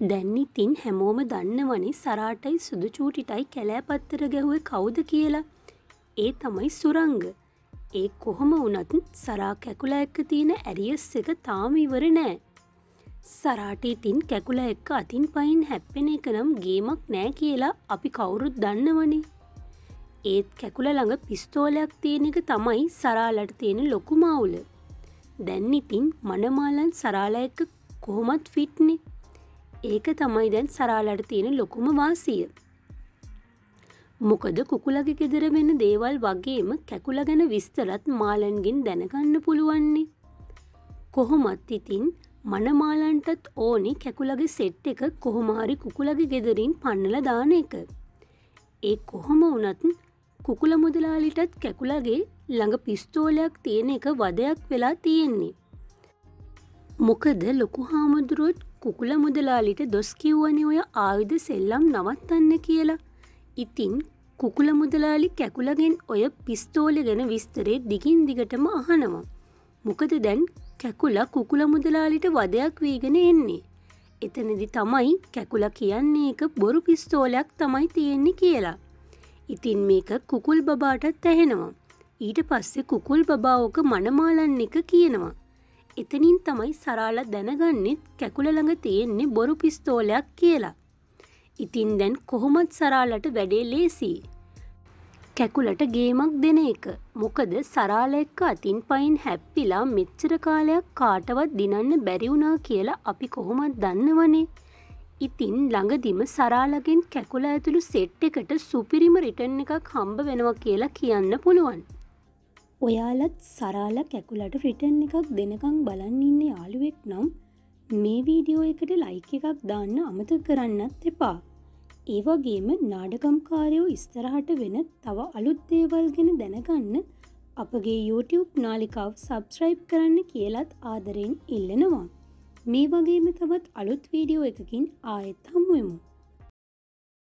දැන් ඉතින් හැමෝම දන්නවනේ සරාටයි සුදු චූටිටයි කැලෑපත්තර ගැහුව කවුද කියලා. ඒ තමයි සුරංග. ඒ කොහොම වනත් සරා කැකුලා එක්ක තියෙන ඇරියස් එක තාම ඉවර නෑ. සරාට ඉතින් කැකුල එක්ක අතින් පයින් හැප්පෙන එක නම් ගේමක් නෑ කියලා අපි කවුරුත් දන්නවනේ. ඒත් කැකුල ළඟ පිස්තෝලයක් තියෙන එක තමයි සරාලට තියෙන ලොකු මවුල. දැන් ඉතින් මනමාලන් සරාල එක්ක කොහොමත් ෆිට්නේ. ඒක තමයි දැන් සරාලට තියෙන ලොකුම වාසිය. මොකද කුකුලගේ ගෙදර වෙන දේවල් වගේම කැකුල ගැන විස්තරත් මාලන්ගෙන් දැනගන්න පුළුවන්නේ. කොහොමත් ඉතින් මනමාලන්ටත් ඕනි කැකුලගේ සෙට් එක කොහොමහරි කුකුලගේ ගෙදරින් පන්නල දාන එක. ඒ කොහොම වනත් කුකුල මුදලාලිටත් කැකුලගේ ළඟ පිස්තෝලයක් තියෙන එක වදයක් වෙලා තියෙන්නේ. මොකද ලොකු හාමුදුරුවත් කුකුල මුදලාලිට දොස් කිව්වනි ඔය ආයුධ සෙල්ලම් නවත්තන්න කියලා. ඉතින් කුකුල මුදලාලි කැකුලගෙන් ඔය පිස්තෝල ගැන විස්තරේ දිගින් දිගටම අහනවා. මොකද දැන් කැකුල කුකුල මුදලාලිට වදයක් වීගෙන එන්නේ. එතනදි තමයි කැකුල කියන්නේ එක බොරු පිස්තෝලයක් තමයි තියෙන්නේ කියලා. ඉතින් මේක කුකුල් බබාටත් ඇහෙනවා. ඊට පස්සේ කුකුල් බබාෝක මනමාලන්න එක කියනවා. එතනින් තමයි සරාල දැනගන්නෙත් කැකුල ළඟ තියෙන්නේ බොරු පිස්තෝලයක් කියලා. ඉතින් දැන් කොහොමත් සරාලට වැඩේ ලේසි. කැකුලට ගේමක් දෙන එක. මොකද සරාල එක්ක අතින් පයින් හැප්පිලා මෙච්චර කාලයක් කාටවත් දිනන්න බැරි වුණා කියලා අපි කොහොමත් දන්නවනේ. ඉතින් ළඟදිම සරාලගෙන් කැකුල ඇතුළු සෙට් එකට සුපිරිම රිටර්න් එකක් හම්බ වෙනවා කියලා කියන්න පුළුවන්. ඔයාලත් සරාල කැකුලට රිටන් එකක් දෙනකං බලන්න ඉන්න යාළුවෙක් නම් මේ වීඩියෝ එකට ලයික එකක් දාන්න අමත කරන්නත් එපා. ඒවගේම නාඩකම්කාරයෝ ඉස්තරහට වෙන තව අලුත් දේවල් ගැන දැනගන්න අපගේ YouTube නාලිකාව සබස්ක්‍රයිබ් කරන්න කියලත් ආදරෙන් ඉල්ලනවා. මේ වගේම තවත් අලුත් වීඩියෝ එකකින් ආයෙත් හමුවමු.